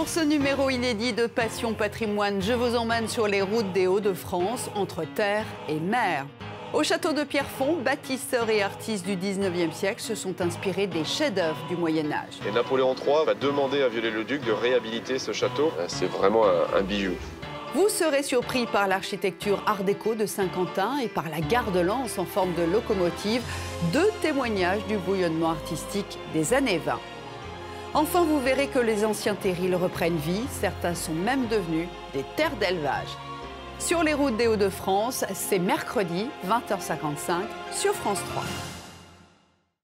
Pour ce numéro inédit de Passion Patrimoine, je vous emmène sur les routes des Hauts-de-France, entre terre et mer. Au château de Pierrefonds, bâtisseurs et artistes du 19e siècle se sont inspirés des chefs-d'œuvre du Moyen Âge. Et Napoléon III va demander à Viollet-le-Duc de réhabiliter ce château. C'est vraiment un, un bijou. Vous serez surpris par l'architecture art déco de Saint-Quentin et par la gare de Lens en forme de locomotive, deux témoignages du bouillonnement artistique des années 20. Enfin, vous verrez que les anciens terrils reprennent vie, certains sont même devenus des terres d'élevage. Sur les routes des Hauts-de-France, c'est mercredi 20h55 sur France 3.